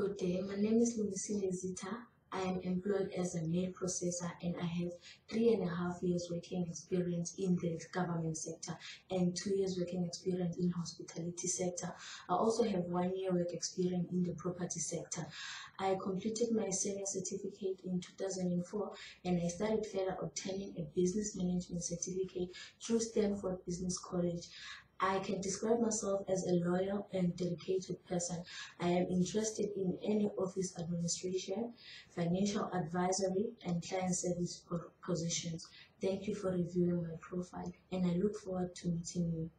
Good day, my name is Lungisile Zitha. I am employed as a mail processor and I have three and a half years working experience in the government sector and two years working experience in hospitality sector. I also have one year work experience in the property sector. I completed my senior certificate in 2004 and I started further obtaining a business management certificate through Stanford Business College. I can describe myself as a loyal and dedicated person. I am interested in any office administration, financial advisory, and client service positions. Thank you for reviewing my profile, and I look forward to meeting you.